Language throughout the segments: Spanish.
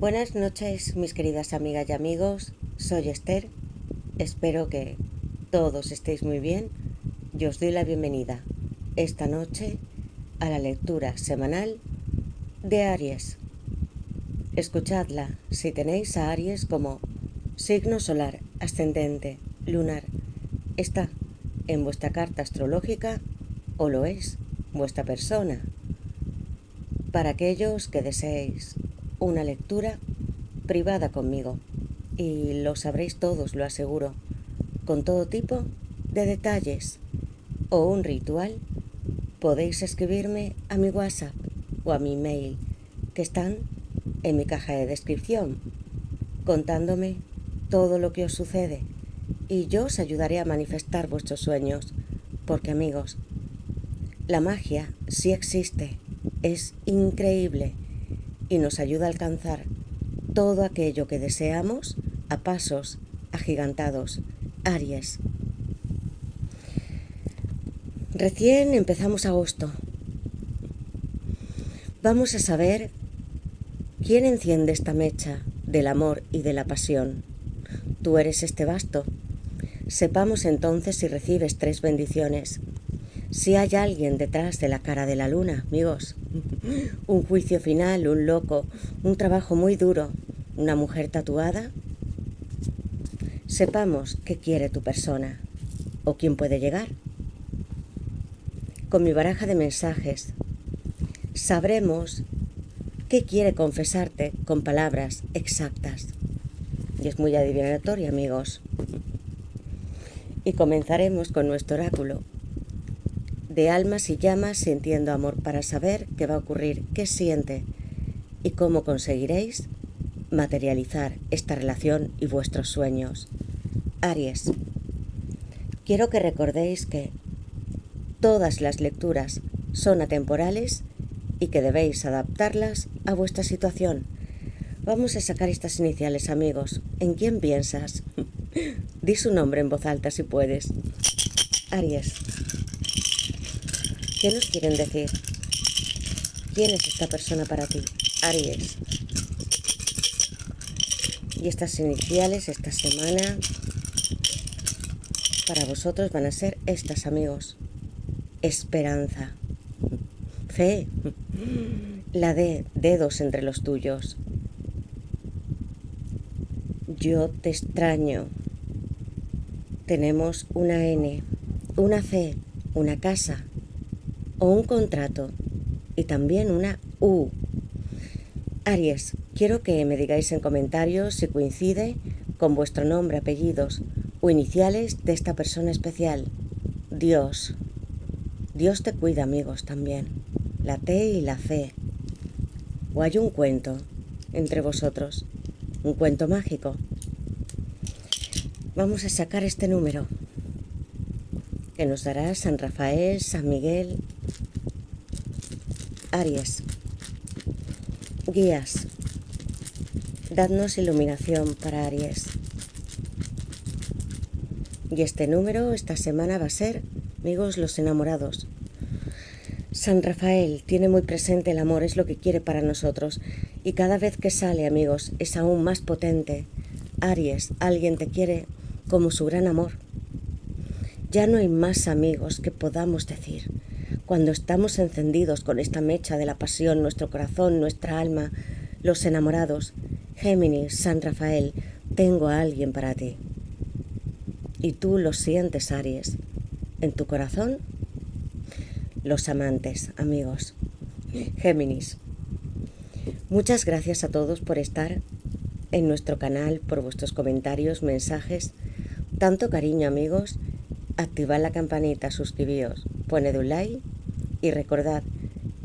Buenas noches, mis queridas amigas y amigos. Soy Esther. Espero que todos estéis muy bien. Yo os doy la bienvenida esta noche a la lectura semanal de Aries. Escuchadla si tenéis a Aries como signo solar, ascendente, lunar. Está en vuestra carta astrológica o lo es vuestra persona. Para aquellos que deseéis una lectura privada conmigo, y lo sabréis todos, lo aseguro, con todo tipo de detalles o un ritual, podéis escribirme a mi WhatsApp o a mi mail, que están en mi caja de descripción, contándome todo lo que os sucede. Y yo os ayudaré a manifestar vuestros sueños, porque amigos, la magia sí existe, es increíble y nos ayuda a alcanzar todo aquello que deseamos a pasos agigantados. Aries. Recién empezamos agosto. Vamos a saber quién enciende esta mecha del amor y de la pasión. Tú eres este basto. Sepamos entonces si recibes tres bendiciones. Si hay alguien detrás de la cara de la luna, amigos, un juicio final, un loco, un trabajo muy duro, una mujer tatuada, sepamos qué quiere tu persona o quién puede llegar. Con mi baraja de mensajes sabremos qué quiere confesarte con palabras exactas. Y es muy adivinatorio, amigos. Y comenzaremos con nuestro oráculo, de almas y llamas sintiendo amor para saber qué va a ocurrir, qué siente y cómo conseguiréis materializar esta relación y vuestros sueños. Aries, quiero que recordéis que todas las lecturas son atemporales y que debéis adaptarlas a vuestra situación. Vamos a sacar estas iniciales, amigos. ¿En quién piensas? Di su nombre en voz alta si puedes. Aries. ¿Qué nos quieren decir? ¿Quién es esta persona para ti? Aries. Y estas iniciales esta semana para vosotros van a ser estas, amigos. Esperanza. Fe. La de dedos entre los tuyos. Yo te extraño. Tenemos una N, una C, una casa, o un contrato y también una U. Aries, quiero que me digáis en comentarios si coincide con vuestro nombre, apellidos o iniciales de esta persona especial. Dios. Dios te cuida, amigos, también. La T y la C. O hay un cuento entre vosotros. Un cuento mágico. Vamos a sacar este número que nos dará San Rafael, San Miguel, Aries. Guías. Dadnos iluminación para Aries. Y este número esta semana va a ser, amigos, los enamorados. San Rafael tiene muy presente el amor, es lo que quiere para nosotros. Y cada vez que sale, amigos, es aún más potente. Aries, alguien te quiere como su gran amor. Ya no hay más amigos que podamos decir cuando estamos encendidos con esta mecha de la pasión, nuestro corazón, nuestra alma, los enamorados, Géminis, San Rafael, tengo a alguien para ti. Y tú lo sientes, Aries, en tu corazón. Los amantes, amigos. Géminis. Muchas gracias a todos por estar en nuestro canal, por vuestros comentarios, mensajes. Tanto cariño, amigos. Activad la campanita, suscribíos, poned un like y recordad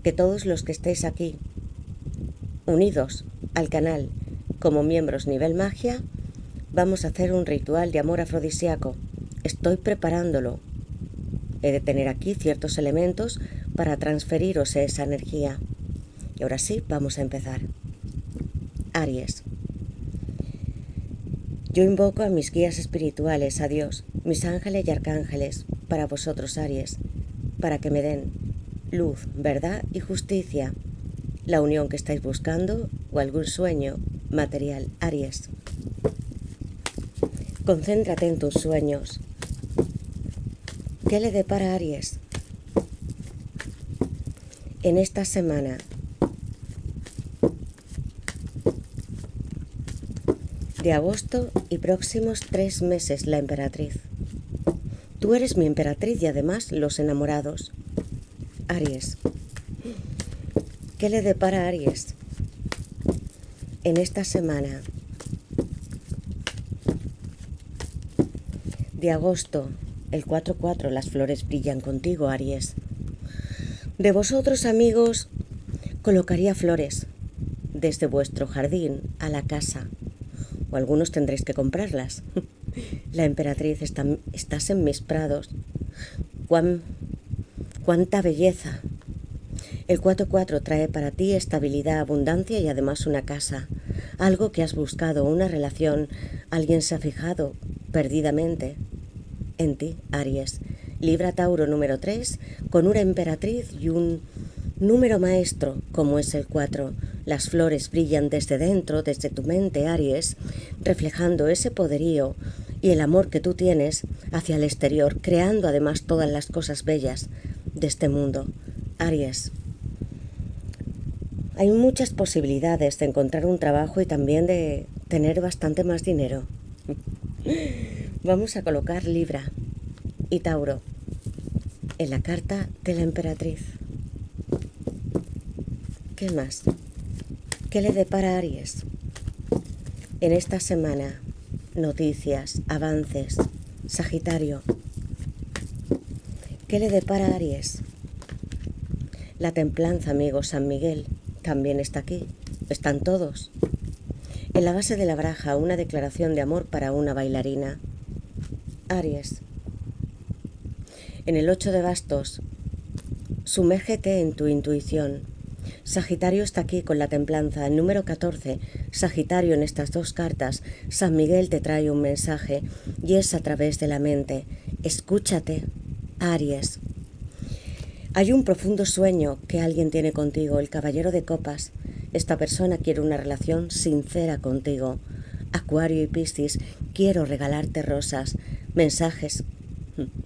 que todos los que estéis aquí, unidos al canal como miembros nivel magia, vamos a hacer un ritual de amor afrodisíaco. Estoy preparándolo. He de tener aquí ciertos elementos para transferiros esa energía. Y ahora sí, vamos a empezar. Aries. Yo invoco a mis guías espirituales, a Dios, mis ángeles y arcángeles, para vosotros, Aries, para que me den luz, verdad y justicia, la unión que estáis buscando o algún sueño material, Aries. Concéntrate en tus sueños. ¿Qué le depara Aries? En esta semana de agosto y próximos tres meses la emperatriz. Tú eres mi emperatriz y además los enamorados. Aries. ¿Qué le depara a Aries? En esta semana de agosto, el 4-4, las flores brillan contigo, Aries. De vosotros, amigos, colocaría flores desde vuestro jardín a la casa o algunos tendréis que comprarlas. La emperatriz, está, estás en mis prados. Cuán, cuánta belleza. El 4-4 trae para ti estabilidad, abundancia y además una casa. Algo que has buscado, una relación. Alguien se ha fijado perdidamente en ti, Aries. Libra Tauro número 3, con una emperatriz y un número maestro como es el 4. Las flores brillan desde dentro, desde tu mente, Aries, reflejando ese poderío y el amor que tú tienes hacia el exterior, creando además todas las cosas bellas de este mundo. Aries. Hay muchas posibilidades de encontrar un trabajo y también de tener bastante más dinero. Vamos a colocar Libra y Tauro en la carta de la emperatriz. ¿Qué más? ¿Qué le depara a Aries? En esta semana, noticias, avances, Sagitario. ¿Qué le depara a Aries? La templanza, amigo San Miguel, también está aquí. Están todos. En la base de la braja, una declaración de amor para una bailarina. Aries. En el 8 de bastos, sumérgete en tu intuición Sagitario está aquí con la templanza. El número 14, Sagitario en estas dos cartas, San Miguel te trae un mensaje y es a través de la mente. Escúchate, Aries. Hay un profundo sueño que alguien tiene contigo, el caballero de copas. Esta persona quiere una relación sincera contigo. Acuario y Piscis, quiero regalarte rosas, mensajes,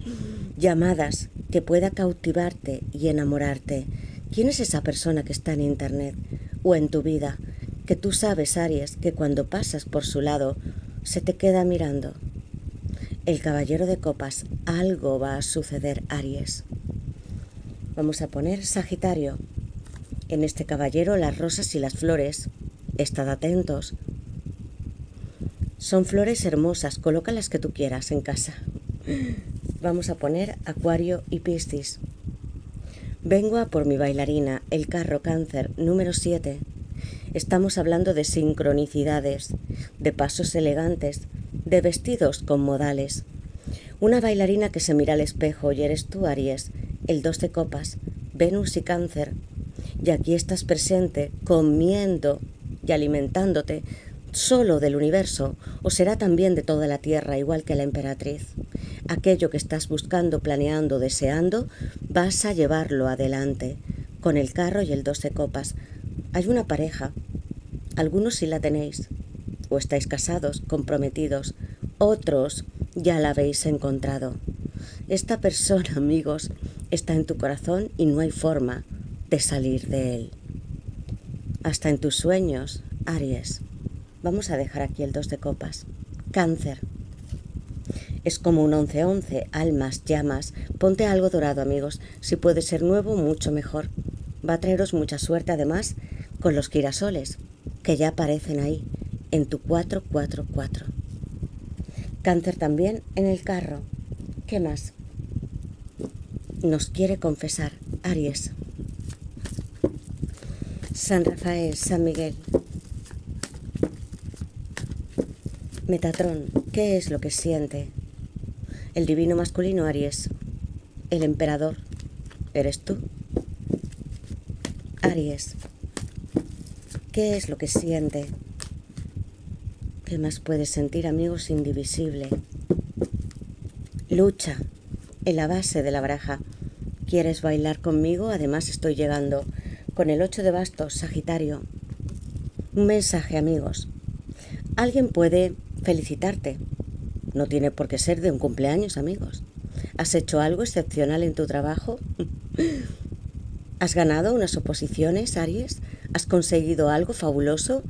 llamadas que pueda cautivarte y enamorarte. ¿Quién es esa persona que está en Internet o en tu vida que tú sabes, Aries, que cuando pasas por su lado se te queda mirando? El caballero de copas, algo va a suceder, Aries. Vamos a poner Sagitario. En este caballero las rosas y las flores. Estad atentos. Son flores hermosas, coloca las que tú quieras en casa. Vamos a poner Acuario y Piscis. Vengo a por mi bailarina, el carro cáncer número 7. Estamos hablando de sincronicidades, de pasos elegantes, de vestidos con modales. Una bailarina que se mira al espejo y eres tú, Aries, el dos de copas, Venus y cáncer. Y aquí estás presente, comiendo y alimentándote solo del universo o será también de toda la tierra, igual que la emperatriz. Aquello que estás buscando, planeando, deseando, vas a llevarlo adelante con el carro y el dos de copas. Hay una pareja, algunos sí la tenéis, o estáis casados, comprometidos, otros ya la habéis encontrado. Esta persona, amigos, está en tu corazón y no hay forma de salir de él. Hasta en tus sueños, Aries. Vamos a dejar aquí el 2 de copas. Cáncer. Es como un 11-11, almas, llamas. Ponte algo dorado, amigos. Si puede ser nuevo, mucho mejor. Va a traeros mucha suerte, además, con los girasoles, que ya aparecen ahí, en tu 444. Cáncer también en el carro. ¿Qué más? Nos quiere confesar, Aries. San Rafael, San Miguel, Metatrón, ¿qué es lo que siente? El divino masculino Aries, el emperador, eres tú. Aries, ¿qué es lo que siente? ¿Qué más puedes sentir, amigos? Indivisible. Lucha, en la base de la baraja. ¿Quieres bailar conmigo? Además estoy llegando con el 8 de bastos, Sagitario. Un mensaje, amigos Alguien puede felicitarte. No tiene por qué ser de un cumpleaños, amigos. ¿Has hecho algo excepcional en tu trabajo? ¿Has ganado unas oposiciones, Aries? ¿Has conseguido algo fabuloso?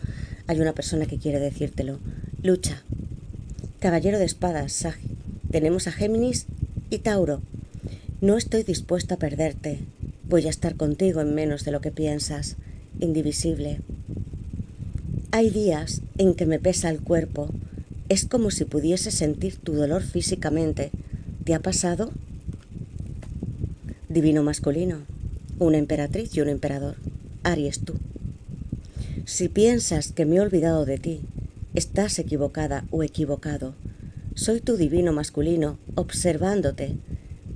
Hay una persona que quiere decírtelo. Lucha. Caballero de espadas, tenemos a Géminis y Tauro. No estoy dispuesto a perderte. Voy a estar contigo en menos de lo que piensas. Indivisible. Hay días en que me pesa el cuerpo. Es como si pudiese sentir tu dolor físicamente. ¿Te ha pasado? Divino masculino una emperatriz y un emperador. Aries tú. Si piensas que me he olvidado de ti, estás equivocada o equivocado. Soy tu divino masculino, observándote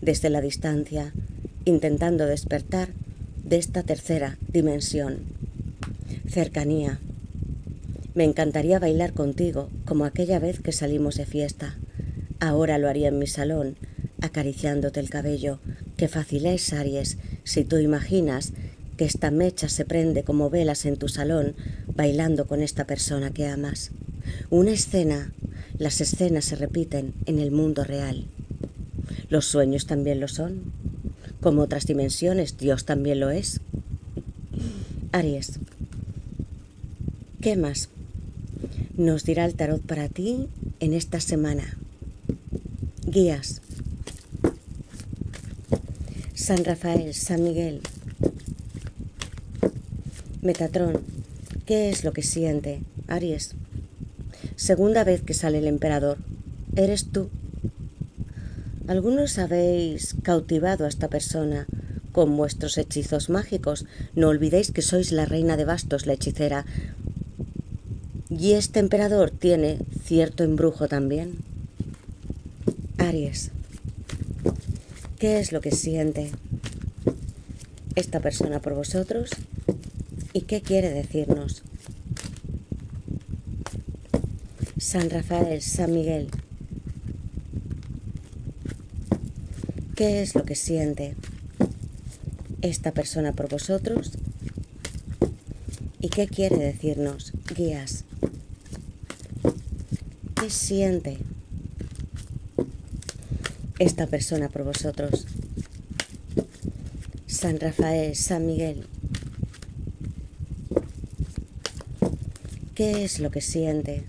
desde la distancia, intentando despertar de esta tercera dimensión. Cercanía. Me encantaría bailar contigo como aquella vez que salimos de fiesta. Ahora lo haría en mi salón, acariciándote el cabello. Qué fácil es, Aries, si tú imaginas que esta mecha se prende como velas en tu salón bailando con esta persona que amas. Una escena, las escenas se repiten en el mundo real. Los sueños también lo son. Como otras dimensiones, Dios también lo es. Aries, ¿qué más nos dirá el tarot para ti en esta semana? Guías, San Rafael, San Miguel. Metatrón, ¿qué es lo que siente? Aries. Segunda vez que sale el emperador. Eres tú. Algunos habéis cautivado a esta persona con vuestros hechizos mágicos. No olvidéis que sois la reina de bastos, la hechicera. Y este emperador tiene cierto embrujo también. Aries. ¿Qué es lo que siente esta persona por vosotros? ¿Y qué quiere decirnos? San Rafael, San Miguel. ¿Qué es lo que siente esta persona por vosotros? ¿Y qué quiere decirnos? Guías. ¿Qué siente esta persona por vosotros. San Rafael, San Miguel. ¿Qué es lo que siente?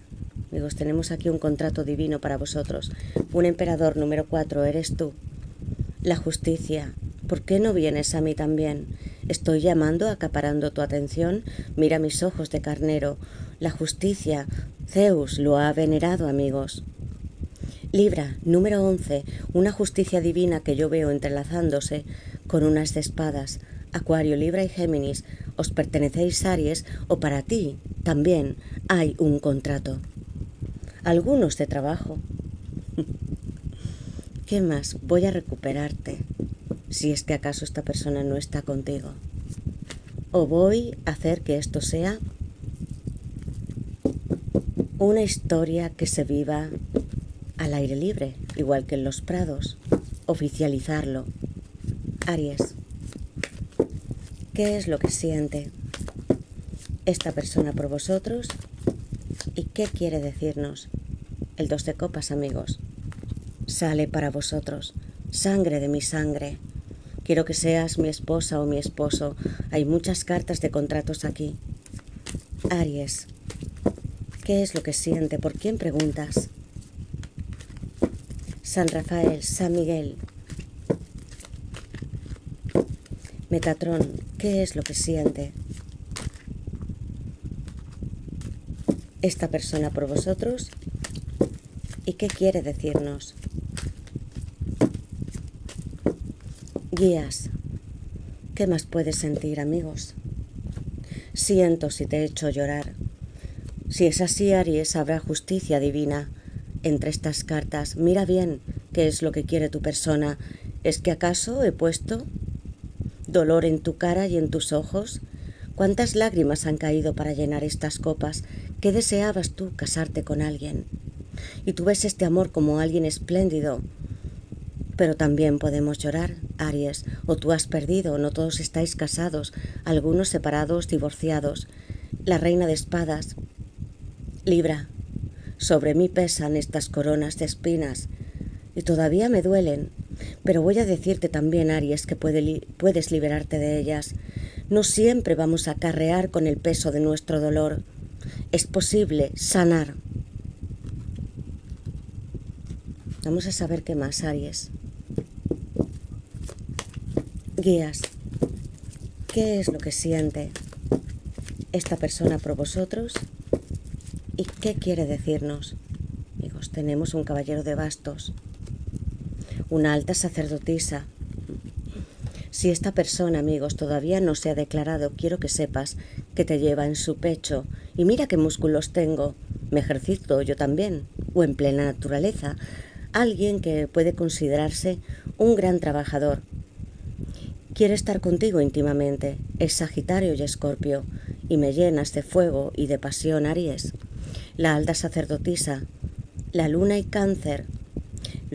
Amigos, tenemos aquí un contrato divino para vosotros. Un emperador número cuatro eres tú. La justicia. ¿Por qué no vienes a mí también? Estoy llamando, acaparando tu atención. Mira mis ojos de carnero. La justicia. Zeus lo ha venerado, amigos. Libra, número 11, una justicia divina que yo veo entrelazándose con unas espadas. Acuario, Libra y Géminis, os pertenecéis Aries o para ti también hay un contrato. Algunos de trabajo. ¿Qué más? Voy a recuperarte si es que acaso esta persona no está contigo. O voy a hacer que esto sea una historia que se viva al aire libre, igual que en los prados, oficializarlo. Aries, ¿qué es lo que siente esta persona por vosotros y qué quiere decirnos? El dos de copas, amigos, sale para vosotros, sangre de mi sangre. Quiero que seas mi esposa o mi esposo. Hay muchas cartas de contratos aquí. Aries, ¿qué es lo que siente? ¿Por quién preguntas? San Rafael, San Miguel. Metatrón, ¿qué es lo que siente esta persona por vosotros y qué quiere decirnos? Guías, ¿qué más puedes sentir, amigos? Siento si te he hecho llorar. Si es así, Aries, habrá justicia divina entre estas cartas. Mira bien qué es lo que quiere tu persona. ¿Es que acaso he puesto dolor en tu cara y en tus ojos? ¿Cuántas lágrimas han caído para llenar estas copas? ¿Qué deseabas tú casarte con alguien? Y tú ves este amor como alguien espléndido. Pero también podemos llorar, Aries, o tú has perdido, no todos estáis casados, algunos separados, divorciados. La reina de espadas. Libra, Sobre mí pesan estas coronas de espinas y todavía me duelen, pero voy a decirte también, Aries, que puedes liberarte de ellas. No siempre vamos a acarrear con el peso de nuestro dolor. Es posible sanar. Vamos a saber qué más, Aries. Guías, ¿qué es lo que siente esta persona por vosotros y qué quiere decirnos? Amigos, tenemos un caballero de bastos una alta sacerdotisa. Si esta persona, amigos, todavía no se ha declarado, quiero que sepas que te lleva en su pecho. Y mira qué músculos tengo. Me ejercito yo también, o en plena naturaleza. Alguien que puede considerarse un gran trabajador. Quiere estar contigo íntimamente. Es Sagitario y Escorpio. Y me llenas de fuego y de pasión, Aries. La alta sacerdotisa. La luna y cáncer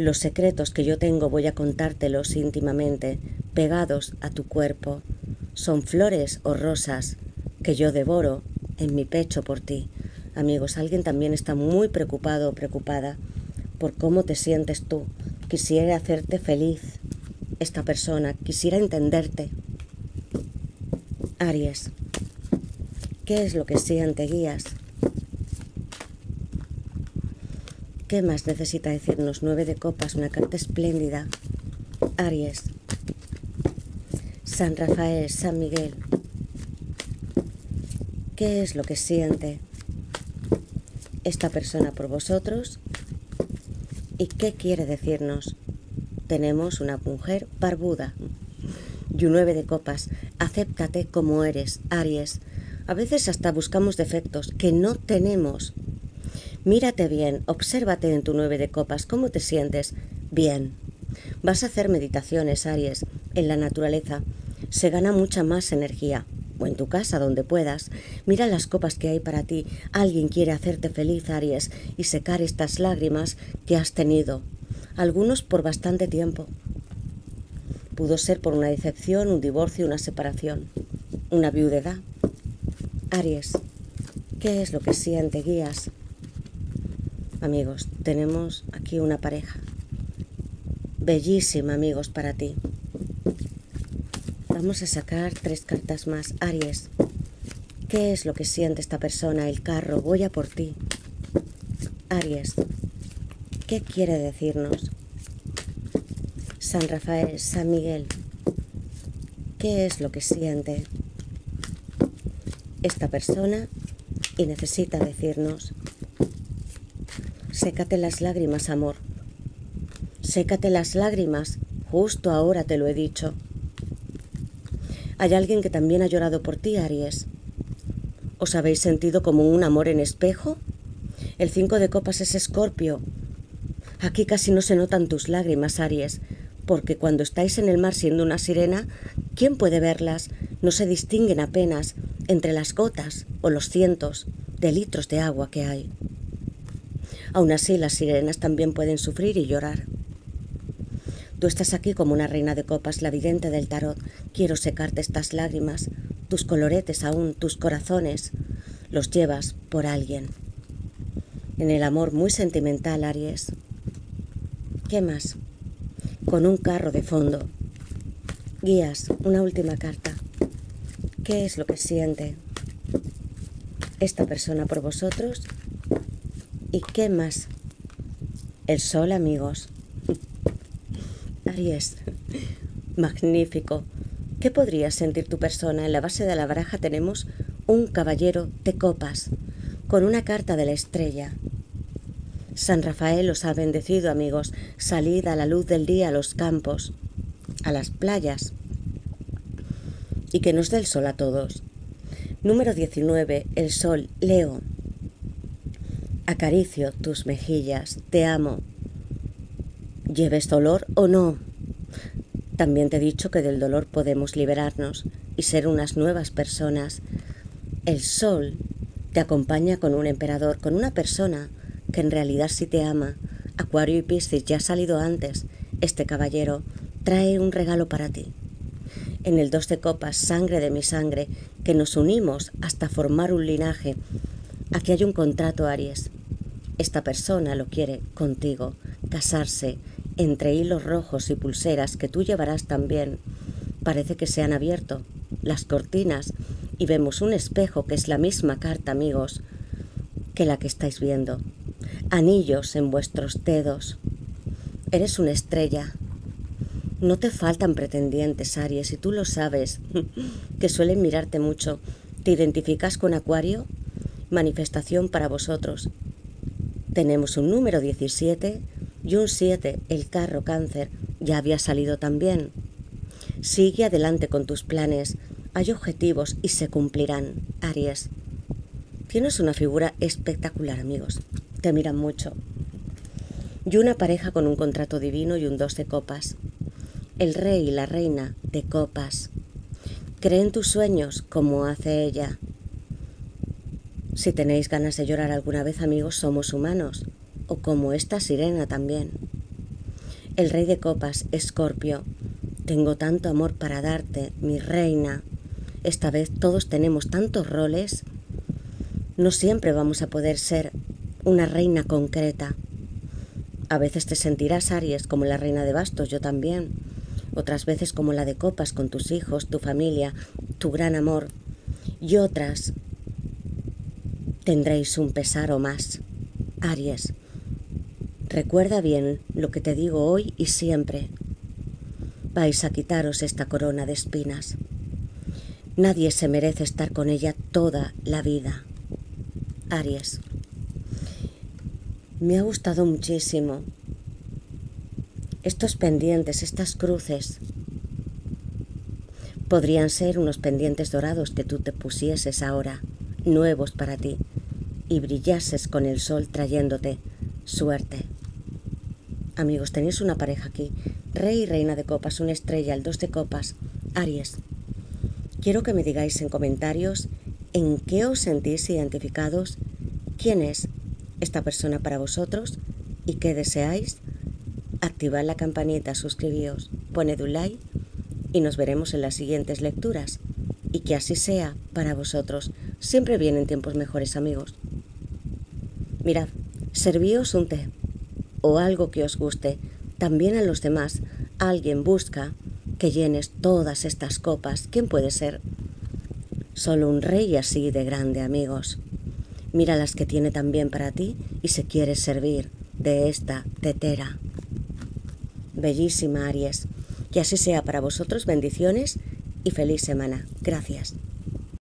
los secretos que yo tengo voy a contártelos íntimamente, pegados a tu cuerpo. Son flores o rosas que yo devoro en mi pecho por ti. Amigos, alguien también está muy preocupado o preocupada por cómo te sientes tú. Quisiera hacerte feliz esta persona, quisiera entenderte. Aries, ¿qué es lo que siente, guías? ¿Qué más necesita decirnos? Nueve de copas, una carta espléndida. Aries. San Rafael, San Miguel. ¿Qué es lo que siente esta persona por vosotros? ¿Y qué quiere decirnos? Tenemos una mujer barbuda. Y un nueve de copas. Acéptate como eres, Aries. A veces hasta buscamos defectos que no tenemos Mírate bien, obsérvate en tu nueve de copas, ¿cómo te sientes? Bien. Vas a hacer meditaciones, Aries, en la naturaleza. Se gana mucha más energía. O en tu casa, donde puedas. Mira las copas que hay para ti. Alguien quiere hacerte feliz, Aries, y secar estas lágrimas que has tenido. Algunos por bastante tiempo. Pudo ser por una decepción, un divorcio, una separación, una viudedad. Aries, ¿qué es lo que siente, guías? Amigos, tenemos aquí una pareja. Bellísima, amigos, para ti. Vamos a sacar tres cartas más. Aries, ¿qué es lo que siente esta persona? El carro, voy a por ti. Aries, ¿qué quiere decirnos? San Rafael, San Miguel, ¿qué es lo que siente esta persona y necesita decirnos? Sécate las lágrimas, amor. Sécate las lágrimas, justo ahora te lo he dicho. Hay alguien que también ha llorado por ti, Aries. ¿Os habéis sentido como un amor en espejo? El cinco de copas es escorpio. Aquí casi no se notan tus lágrimas, Aries, porque cuando estáis en el mar siendo una sirena, ¿quién puede verlas? No se distinguen apenas entre las gotas o los cientos de litros de agua que hay. Aún así, las sirenas también pueden sufrir y llorar. Tú estás aquí como una reina de copas, la vidente del tarot. Quiero secarte estas lágrimas, tus coloretes aún, tus corazones. Los llevas por alguien. En el amor muy sentimental, Aries. ¿Qué más? Con un carro de fondo. Guías, una última carta. ¿Qué es lo que siente esta persona por vosotros ¿Y qué más? El sol, amigos. Aries, magnífico. ¿Qué podría sentir tu persona? En la base de la baraja tenemos un caballero de copas, con una carta de la estrella. San Rafael os ha bendecido, amigos. Salid a la luz del día a los campos, a las playas, y que nos dé el sol a todos. Número 19. El sol, Leo. Acaricio tus mejillas, te amo. ¿Lleves dolor o no? También te he dicho que del dolor podemos liberarnos y ser unas nuevas personas. El sol te acompaña con un emperador, con una persona que en realidad sí te ama. Acuario y Piscis ya ha salido antes. Este caballero trae un regalo para ti. En el dos de copas, sangre de mi sangre, que nos unimos hasta formar un linaje. Aquí hay un contrato, Aries Esta persona lo quiere contigo, casarse entre hilos rojos y pulseras que tú llevarás también. Parece que se han abierto las cortinas y vemos un espejo que es la misma carta, amigos, que la que estáis viendo. Anillos en vuestros dedos. Eres una estrella. No te faltan pretendientes, Aries, y tú lo sabes, que suelen mirarte mucho. ¿Te identificas con Acuario? Manifestación para vosotros. Tenemos un número 17 y un 7, el carro cáncer, ya había salido también. Sigue adelante con tus planes, hay objetivos y se cumplirán, Aries. Tienes una figura espectacular, amigos. Te miran mucho. Y una pareja con un contrato divino y un dos de copas. El rey y la reina de copas. Cree en tus sueños como hace ella. Si tenéis ganas de llorar alguna vez, amigos, somos humanos o como esta sirena también. El rey de copas, Escorpio, tengo tanto amor para darte, mi reina. Esta vez todos tenemos tantos roles. No siempre vamos a poder ser una reina concreta. A veces te sentirás, Aries, como la reina de bastos, yo también. Otras veces como la de copas con tus hijos, tu familia, tu gran amor. Y otras tendréis un pesar o más. Aries, Recuerda bien lo que te digo hoy y siempre. Vais a quitaros esta corona de espinas. Nadie se merece estar con ella toda la vida. Aries. Me ha gustado muchísimo estos pendientes, estas cruces. Podrían ser unos pendientes dorados que tú te pusieses ahora, nuevos para ti, y brillases con el sol trayéndote suerte. Amigos, tenéis una pareja aquí. Rey y reina de copas, una estrella, el dos de copas. Aries. Quiero que me digáis en comentarios en qué os sentís identificados, quién es esta persona para vosotros y qué deseáis. Activad la campanita, suscribíos, poned un like y nos veremos en las siguientes lecturas. Y que así sea para vosotros. Siempre vienen tiempos mejores, amigos. Mirad, servíos un té o algo que os guste, también a los demás alguien busca que llenes todas estas copas. ¿Quién puede ser? Solo un rey así de grande, amigos. Mira las que tiene también para ti y se quiere servir de esta tetera. Bellísima Aries. Que así sea para vosotros bendiciones y feliz semana. Gracias.